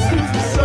Excuse me, sir.